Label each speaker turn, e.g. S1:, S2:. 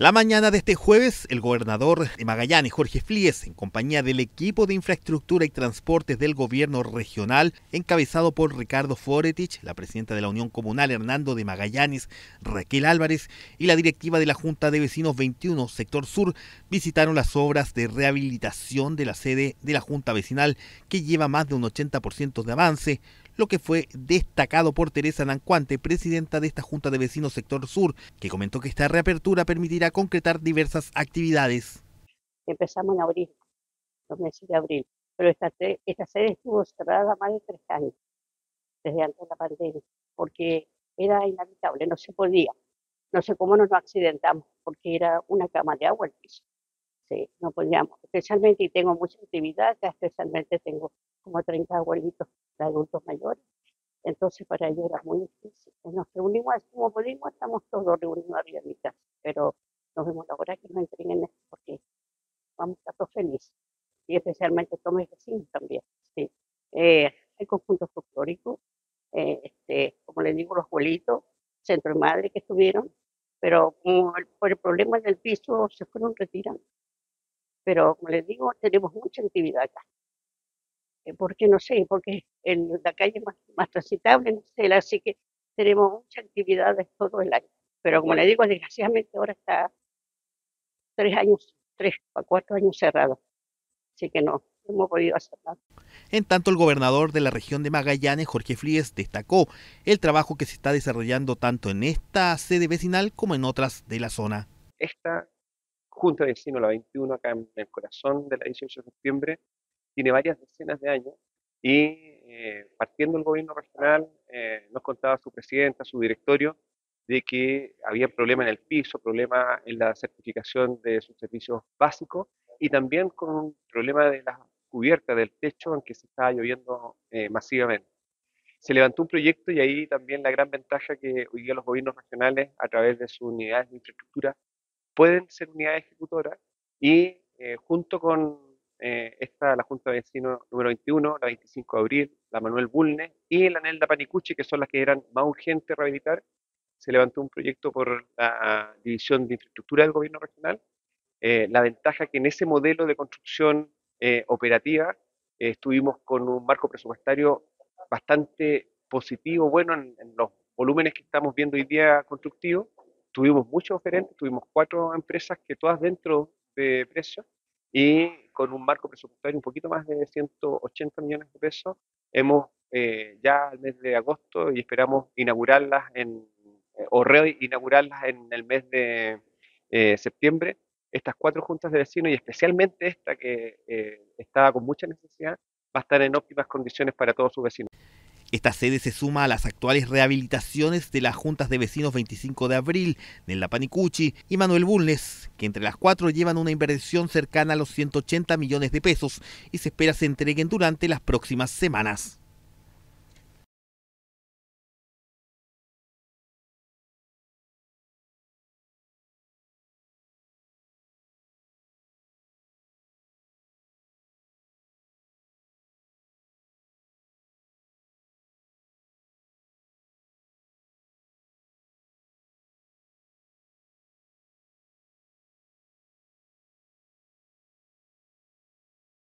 S1: La mañana de este jueves, el gobernador de Magallanes, Jorge Flies, en compañía del equipo de infraestructura y transportes del gobierno regional, encabezado por Ricardo Foretich, la presidenta de la Unión Comunal Hernando de Magallanes, Raquel Álvarez, y la directiva de la Junta de Vecinos 21, Sector Sur, visitaron las obras de rehabilitación de la sede de la Junta Vecinal, que lleva más de un 80% de avance, lo que fue destacado por Teresa Nancuante, presidenta de esta Junta de Vecinos Sector Sur, que comentó que esta reapertura permitirá concretar diversas actividades.
S2: Empezamos en abril, los meses de abril, pero esta, esta sede estuvo cerrada más de tres años, desde antes de la pandemia, porque era inhabitable, no se podía. No sé cómo nos accidentamos, porque era una cama de agua el piso. Sí, no podíamos, especialmente, y tengo mucha actividad, especialmente tengo como 30 abuelitos de adultos mayores. Entonces para ellos era muy difícil. Nos reunimos como pudimos, estamos todos reunidos arriba de mi casa, pero nos vemos ahora que nos entreguen esto porque vamos a estar todos felices. Y especialmente todos mis vecinos también. Sí. Eh, hay conjuntos folclóricos, eh, este, como les digo, los abuelitos, centro de madre que estuvieron, pero por el problema del piso se fueron retirando. Pero como les digo, tenemos mucha actividad acá. Eh, porque no sé, porque en la calle más, más transitable, no sé, así que tenemos muchas actividades todo el año. Pero como le digo, desgraciadamente ahora está tres años, tres a cuatro años cerrado, así que no, hemos podido hacer nada.
S1: En tanto, el gobernador de la región de Magallanes, Jorge Fríes, destacó el trabajo que se está desarrollando tanto en esta sede vecinal como en otras de la zona.
S3: Esta Junta de Vecinos, la 21, acá en el corazón de la 18 de septiembre, tiene varias decenas de años y eh, partiendo del gobierno regional eh, nos contaba su presidenta, su directorio, de que había problemas en el piso, problemas en la certificación de sus servicios básicos y también con un problema de la cubierta del techo en que se estaba lloviendo eh, masivamente. Se levantó un proyecto y ahí también la gran ventaja que hoy día los gobiernos regionales, a través de sus unidades de infraestructura, pueden ser unidades ejecutoras y junto con eh, está la Junta de Vecinos número 21, la 25 de abril, la Manuel Bulne y la Nelda Panicucci, que son las que eran más urgentes rehabilitar. Se levantó un proyecto por la División de Infraestructura del Gobierno Regional. Eh, la ventaja que en ese modelo de construcción eh, operativa estuvimos con un marco presupuestario bastante positivo, bueno, en, en los volúmenes que estamos viendo hoy día constructivos. Tuvimos muchos oferentes, tuvimos cuatro empresas que todas dentro de precios y con un marco presupuestario un poquito más de 180 millones de pesos, hemos eh, ya al mes de agosto y esperamos inaugurarlas en, eh, o reinaugurarlas en el mes de eh, septiembre, estas cuatro juntas de vecinos y especialmente esta que estaba con mucha necesidad, va a estar en óptimas condiciones para todos sus vecinos.
S1: Esta sede se suma a las actuales rehabilitaciones de las juntas de vecinos 25 de abril, la Panicucci y Manuel Bulnes, que entre las cuatro llevan una inversión cercana a los 180 millones de pesos y se espera se entreguen durante las próximas semanas.